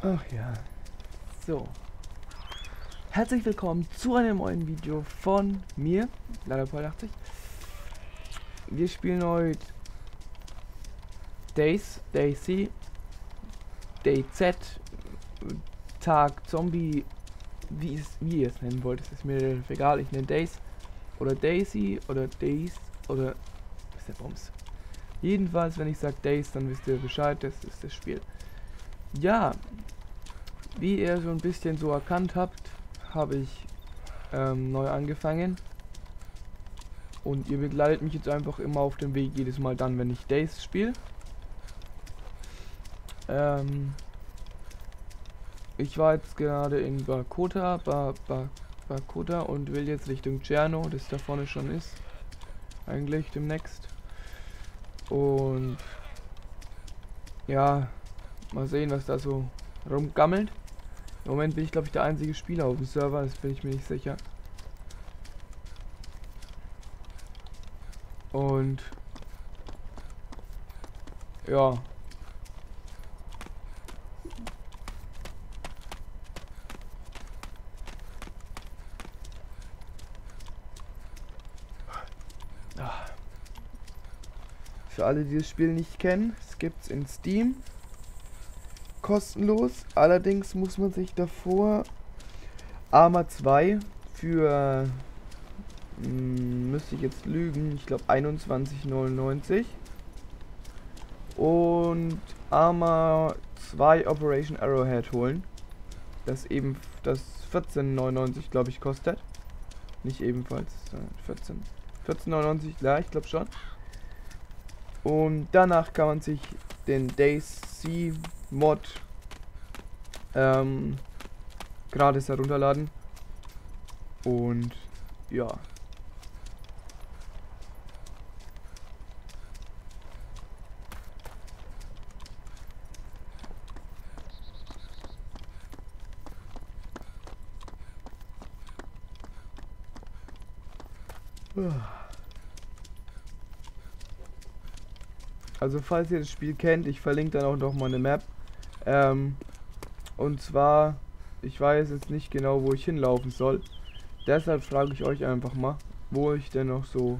Ach ja. So. Herzlich willkommen zu einem neuen Video von mir, Laderpol80. Wir spielen heute Days, Daisy, DayZ, Tag, Zombie, wie, es, wie ihr es nennen wollt, es ist mir egal, ich nenne Days oder Daisy oder Days oder ist der Bums. Jedenfalls, wenn ich sage Days, dann wisst ihr Bescheid, das ist das Spiel. Ja, wie ihr so ein bisschen so erkannt habt, habe ich ähm, neu angefangen. Und ihr begleitet mich jetzt einfach immer auf dem Weg, jedes Mal dann, wenn ich Days spiele. Ähm, ich war jetzt gerade in Bakota, ba, ba, Bakota und will jetzt Richtung Tscherno, das da vorne schon ist. Eigentlich demnächst. Und ja, mal sehen, was da so rumgammelt. Im Moment bin ich, glaube ich, der einzige Spieler auf dem Server, das bin ich mir nicht sicher. Und ja. Für alle, die das Spiel nicht kennen, es gibt es in Steam kostenlos. Allerdings muss man sich davor Arma 2 für mh, hm, müsste ich jetzt lügen, ich glaube 21,99 und Arma 2 Operation Arrowhead holen. Das eben das 14,99 glaube ich kostet. Nicht ebenfalls 14. Äh, 14,99, ja, ich glaube schon. Und danach kann man sich den Days C Mod ähm, gratis herunterladen. Und ja. Also falls ihr das Spiel kennt, ich verlinke dann auch noch mal eine Map. Ähm, und zwar, ich weiß jetzt nicht genau, wo ich hinlaufen soll. Deshalb frage ich euch einfach mal, wo ich denn noch so...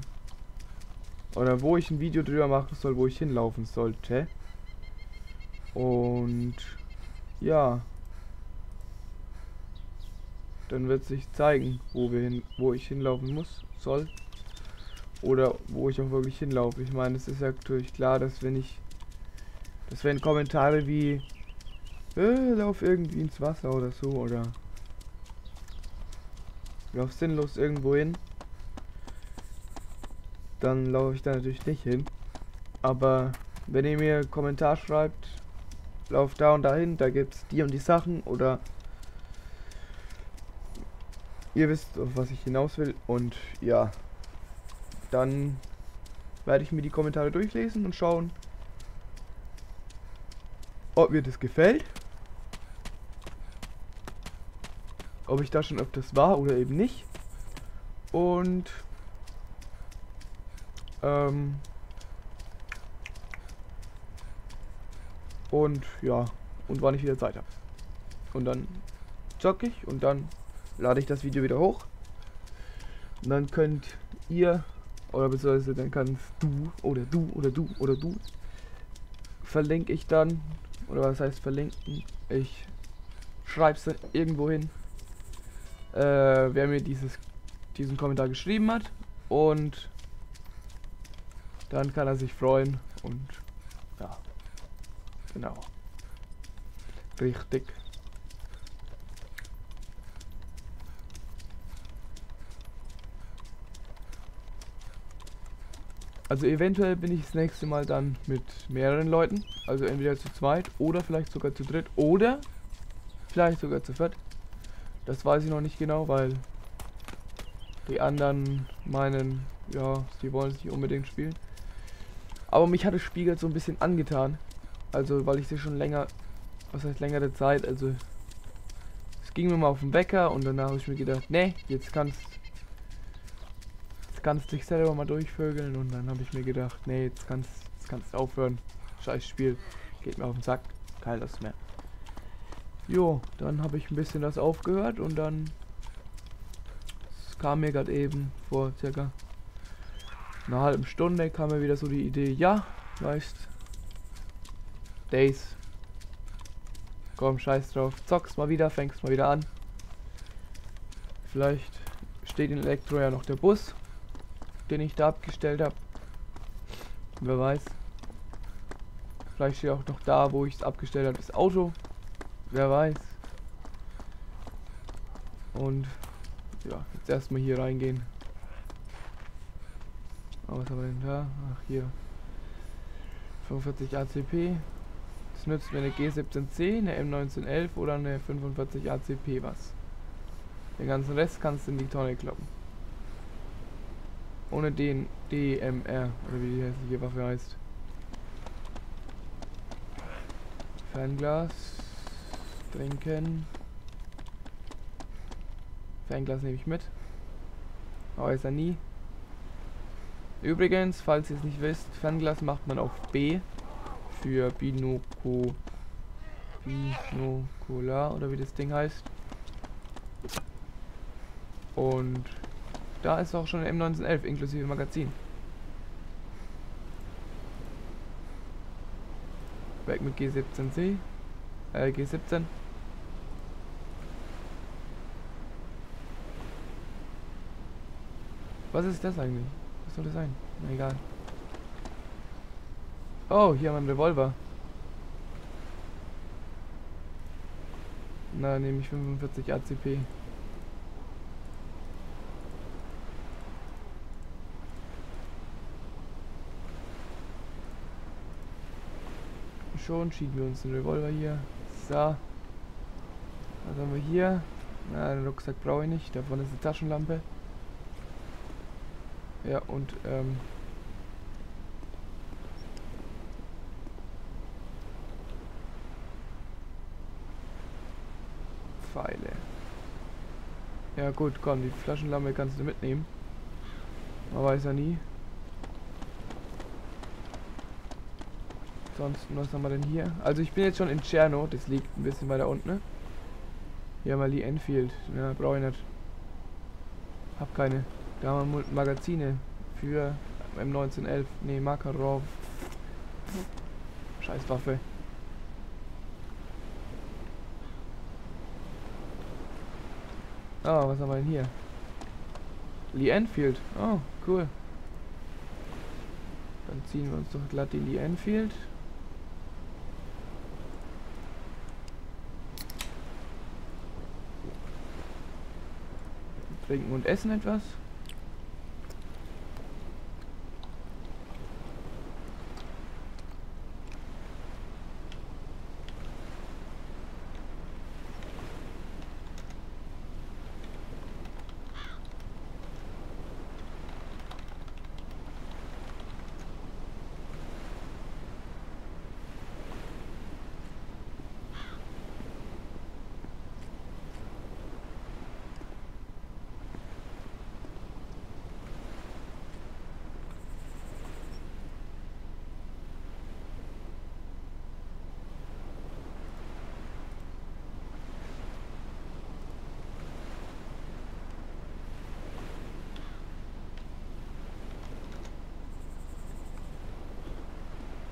Oder wo ich ein Video drüber machen soll, wo ich hinlaufen sollte. Und... Ja. Dann wird sich zeigen, wo wir hin, wo ich hinlaufen muss, soll. Oder wo ich auch wirklich hinlaufe. Ich meine, es ist ja natürlich klar, dass wenn ich... Dass wenn Kommentare wie äh, lauf irgendwie ins Wasser oder so, oder? Lauf sinnlos irgendwo hin, dann laufe ich da natürlich nicht hin. Aber wenn ihr mir einen Kommentar schreibt, lauf da und dahin, da gibt's die und die Sachen oder ihr wisst, auf was ich hinaus will. Und ja, dann werde ich mir die Kommentare durchlesen und schauen, ob mir das gefällt ob ich da schon öfters war oder eben nicht. Und ähm, und ja, und wann ich wieder Zeit habe. Und dann zocke ich und dann lade ich das Video wieder hoch. Und dann könnt ihr, oder beziehungsweise dann kannst du, oder du, oder du, oder du, verlinke ich dann, oder was heißt verlinken? Ich schreibe es irgendwo hin äh, wer mir dieses, diesen Kommentar geschrieben hat. Und dann kann er sich freuen. Und ja, genau. Richtig. Also eventuell bin ich das nächste Mal dann mit mehreren Leuten. Also entweder zu zweit oder vielleicht sogar zu dritt oder vielleicht sogar zu viert. Das weiß ich noch nicht genau, weil die anderen meinen, ja, sie wollen es nicht unbedingt spielen. Aber mich hat das Spiel so ein bisschen angetan. Also, weil ich sie schon länger, was heißt längere Zeit, also es ging mir mal auf den Wecker und danach habe ich mir gedacht, nee, jetzt kannst jetzt kannst dich selber mal durchvögeln und dann habe ich mir gedacht, nee, jetzt kannst jetzt kannst aufhören. Scheiß Spiel, geht mir auf den Sack, kein Lust mehr. Jo, dann habe ich ein bisschen das aufgehört und dann kam mir gerade eben vor circa einer halben Stunde kam mir wieder so die Idee, ja, weißt, Days, komm, scheiß drauf, zockst mal wieder, fängst mal wieder an. Vielleicht steht in Elektro ja noch der Bus, den ich da abgestellt habe. Wer weiß. Vielleicht steht auch noch da, wo ich es abgestellt habe, das Auto. Wer weiß. Und ja, jetzt erstmal hier reingehen. Was haben wir denn da? Ach, hier. 45 ACP. Das nützt mir eine G17C, eine M1911 oder eine 45 ACP was. Den ganzen Rest kannst du in die Tonne kloppen. Ohne den DMR, oder wie die hässliche Waffe heißt. Fernglas. Trinken. Fernglas nehme ich mit. Aber ist er nie. Übrigens, falls ihr es nicht wisst, Fernglas macht man auf B für Binoco Binocular oder wie das Ding heißt. Und da ist auch schon ein M1911 inklusive Magazin. Weg mit G17C. Äh, G17. Was ist das eigentlich? Was soll das sein? Na egal. Oh, hier einen Revolver. Na, nehme ich 45 ACP. Schon schieben wir uns den Revolver hier. So. Was haben wir hier? Na, den Rucksack brauche ich nicht. Davon ist eine Taschenlampe. Ja, und ähm, Pfeile. Ja gut, komm, die Flaschenlampe kannst du mitnehmen. Man weiß ja nie. Ansonsten, was haben wir denn hier? Also ich bin jetzt schon in Cherno, das liegt ein bisschen weiter unten. Ne? Hier haben wir Lee Enfield. Ja, brauche ich nicht. Hab keine. Da haben wir Magazine für M1911. Ne, Makarov. Scheiß Waffe. Ah, oh, was haben wir denn hier? Lee Enfield. Oh, cool. Dann ziehen wir uns doch glatt die Lee Enfield. Trinken und essen etwas.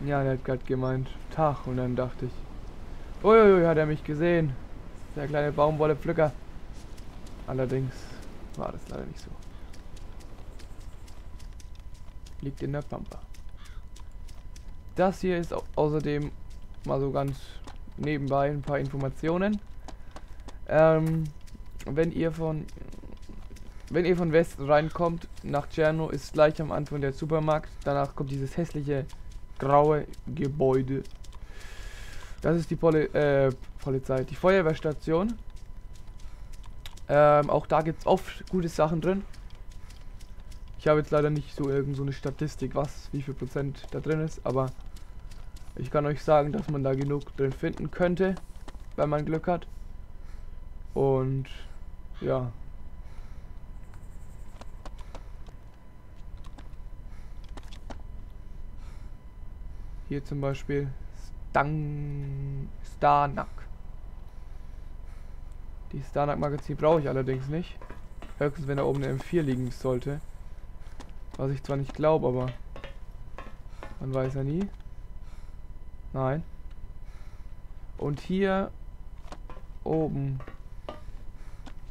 Ja, der hat gerade gemeint, Tag. Und dann dachte ich, uiuiui, hat er mich gesehen. Der kleine Baumwolle-Pflücker. Allerdings war das leider nicht so. Liegt in der Pampa. Das hier ist außerdem mal so ganz nebenbei ein paar Informationen. Ähm, wenn ihr von wenn ihr von Westen reinkommt nach Tscherno ist gleich am Anfang der Supermarkt. Danach kommt dieses hässliche graue Gebäude. Das ist die Poli äh, Polizei, die Feuerwehrstation. Ähm, auch da gibt es oft gute Sachen drin. Ich habe jetzt leider nicht so irgend so eine Statistik, was, wie viel Prozent da drin ist, aber ich kann euch sagen, dass man da genug drin finden könnte, wenn man Glück hat. Und ja, Hier zum Beispiel Stang Starnak. Die Starnack-Magazin brauche ich allerdings nicht. Höchstens, wenn da oben eine M4 liegen sollte. Was ich zwar nicht glaube, aber man weiß ja nie. Nein. Und hier oben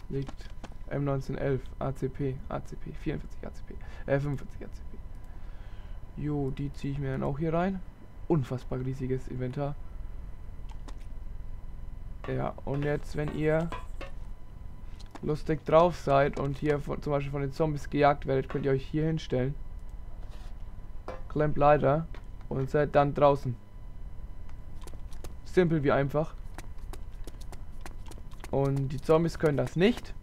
liegt M1911 ACP, ACP, 44 ACP, äh 45 ACP. Jo, die ziehe ich mir dann auch hier rein. Unfassbar riesiges Inventar. Ja, und jetzt, wenn ihr lustig drauf seid und hier von, zum Beispiel von den Zombies gejagt werdet, könnt ihr euch hier hinstellen. Klemmt leider und seid dann draußen. Simpel wie einfach. Und die Zombies können das nicht.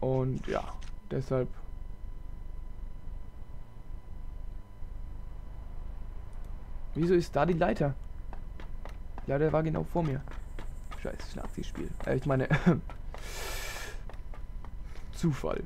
Und ja, deshalb. Wieso ist da die Leiter? Die Leiter war genau vor mir. Scheiß Nazi-Spiel. Äh, ich meine, Zufall.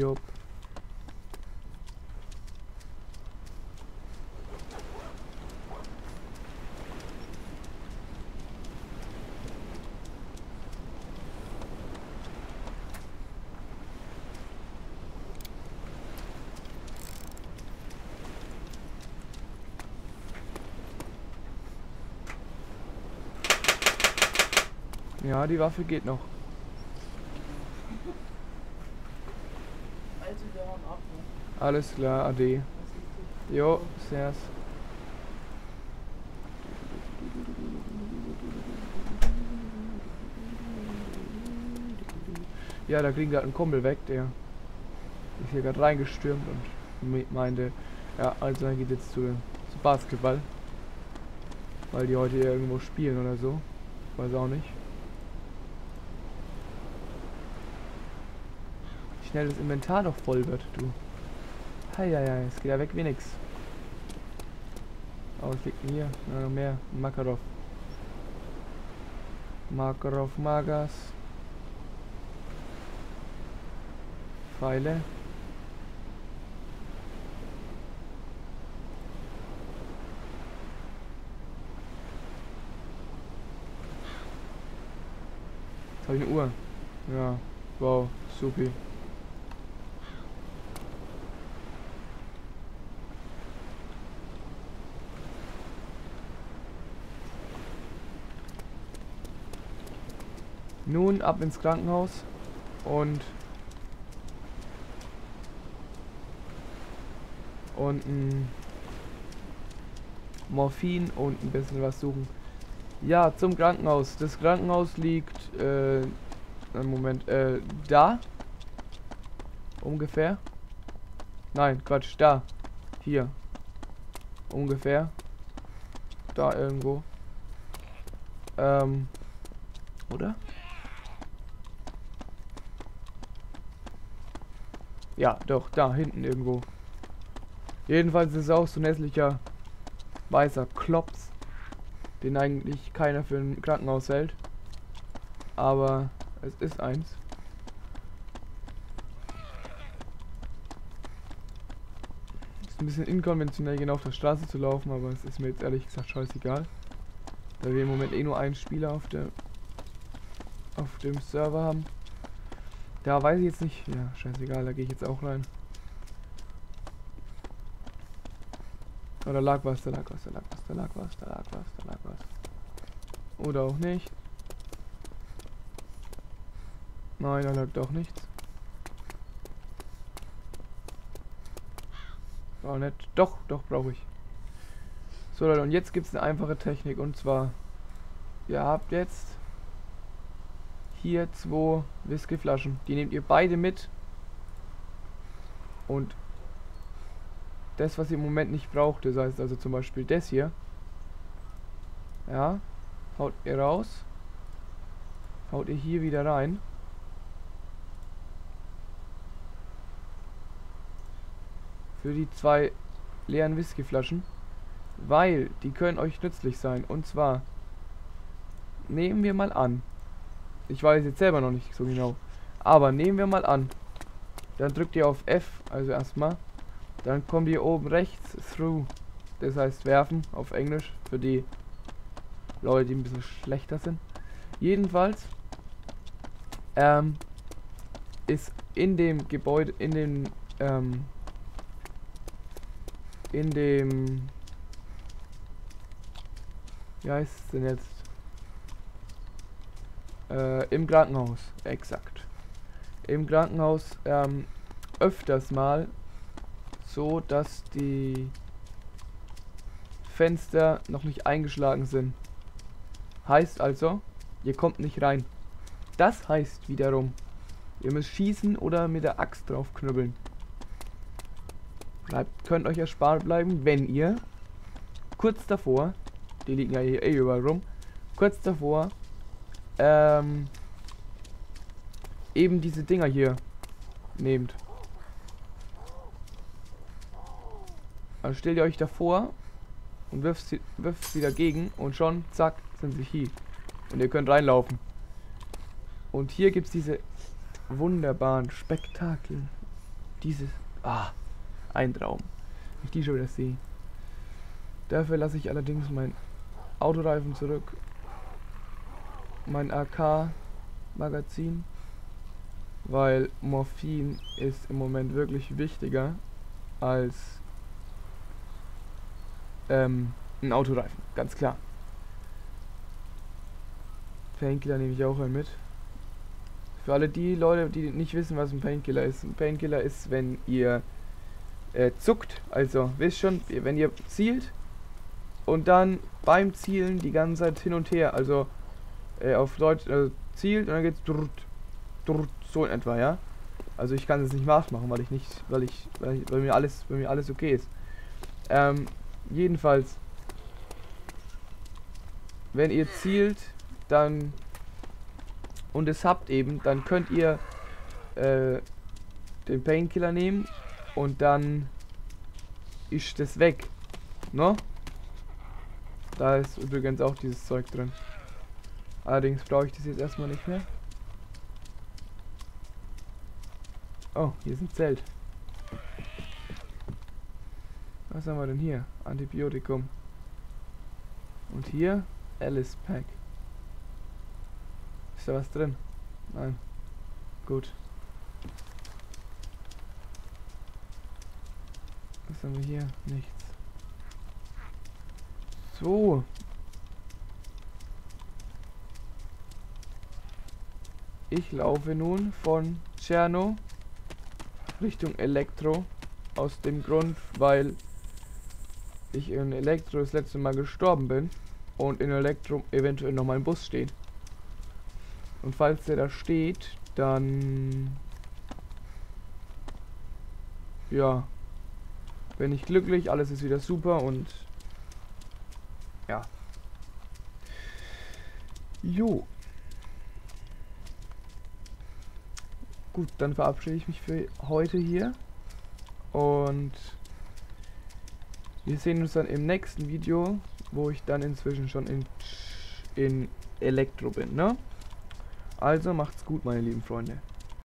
Jupp. Ja, die Waffe geht noch. Also wir hauen ab, ne? Alles klar, Ade. Jo, servus. Ja, da kriegen gerade einen Kumpel weg, der ist hier gerade reingestürmt und me- meinte, ja, also er geht jetzt zu, zu Basketball. Weil die heute irgendwo spielen oder so. Weiß auch nicht. Wie schnell das Inventar noch voll wird, du. Heieiei, es geht ja weg wie nix. Oh, es liegt hier. Noch mehr. Makarov. Makarov Magas. Pfeile. Jetzt habe ich eine Uhr. Ja, wow, supi. Nun ab ins Krankenhaus und und ein Morphin und ein bisschen was suchen. Ja, zum Krankenhaus. Das Krankenhaus liegt äh, Moment äh, da ungefähr. Nein, Quatsch, da. Hier. Ungefähr. Da irgendwo. Ähm. Oder? Ja, doch, da hinten irgendwo. Jedenfalls ist es auch so ein hässlicher weißer Klops, den eigentlich keiner für ein Krankenhaus hält. Aber es ist eins. Ist ein bisschen inkonventionell, genau auf der Straße zu laufen, aber es ist mir jetzt ehrlich gesagt scheißegal. Da wir im Moment eh nur einen Spieler auf der auf dem Server haben. Da weiß ich jetzt nicht. Ja, scheißegal, da gehe ich jetzt auch rein. Oh, da lag was, da lag was, da lag was, da lag was, da lag was, da lag was. Oder auch nicht. Nein, da lag doch nichts. Oh, nicht. Doch, doch, brauche ich. So, Leute, und jetzt gibt es eine einfache Technik. Und zwar, ihr habt jetzt hier zwei Whiskyflaschen. Die nehmt ihr beide mit. Und das, was ihr im Moment nicht braucht, das heißt also zum Beispiel das hier. Ja, haut ihr raus. Haut ihr hier wieder rein. für die zwei leeren Whiskyflaschen, weil die können euch nützlich sein. Und zwar nehmen wir mal an, ich weiß jetzt selber noch nicht so genau, aber nehmen wir mal an, dann drückt ihr auf F, also erstmal, dann kommt ihr oben rechts through, das heißt werfen auf Englisch für die Leute, die ein bisschen schlechter sind. Jedenfalls ähm, ist in dem Gebäude, in dem ähm, in dem wie heißt es denn jetzt? Äh, Im Krankenhaus, exakt. Im Krankenhaus ähm, öfters mal so, dass die Fenster noch nicht eingeschlagen sind. Heißt also, ihr kommt nicht rein. Das heißt wiederum, ihr müsst schießen oder mit der Axt drauf knüppeln. Bleibt, könnt euch erspart bleiben, wenn ihr kurz davor, die liegen ja hier eh überall rum, kurz davor, ähm, eben diese Dinger hier nehmt. Also stellt ihr euch davor und wirft sie, wirft sie dagegen und schon, zack, sind sie hier. Und ihr könnt reinlaufen. Und hier gibt es diese wunderbaren Spektakel. Dieses, ah, ein Traum. Ich die schon wieder sehe. Dafür lasse ich allerdings mein Autoreifen zurück. Mein AK-Magazin. Weil Morphin ist im Moment wirklich wichtiger als ähm, ein Autoreifen. Ganz klar. Painkiller nehme ich auch mit. Für alle die Leute, die nicht wissen, was ein Painkiller ist. Ein Painkiller ist, wenn ihr äh, zuckt. Also, wisst schon, wenn ihr zielt und dann beim Zielen die ganze Zeit hin und her, also äh, auf Deutsch äh, zielt und dann geht's drrrt, drrrt, so in etwa, ja. Also ich kann es nicht nachmachen, weil ich nicht, weil ich, weil, ich, weil mir alles, weil mir alles okay ist. Ähm, jedenfalls, wenn ihr zielt, dann und es habt eben, dann könnt ihr äh, den Painkiller nehmen und dann ist das weg. No? Da ist übrigens auch dieses Zeug drin. Allerdings brauche ich das jetzt erstmal nicht mehr. Oh, hier ist ein Zelt. Was haben wir denn hier? Antibiotikum. Und hier Alice Pack. Ist da was drin? Nein. Gut. Was haben wir hier? Nichts. So. Ich laufe nun von Tscherno Richtung Elektro. Aus dem Grund, weil ich in Elektro das letzte Mal gestorben bin und in Elektro eventuell noch mein Bus steht. Und falls der da steht, dann... Ja. Bin ich glücklich, alles ist wieder super und... Ja. Jo. Gut, dann verabschiede ich mich für heute hier. Und wir sehen uns dann im nächsten Video, wo ich dann inzwischen schon in, in Elektro bin, ne? Also macht's gut, meine lieben Freunde.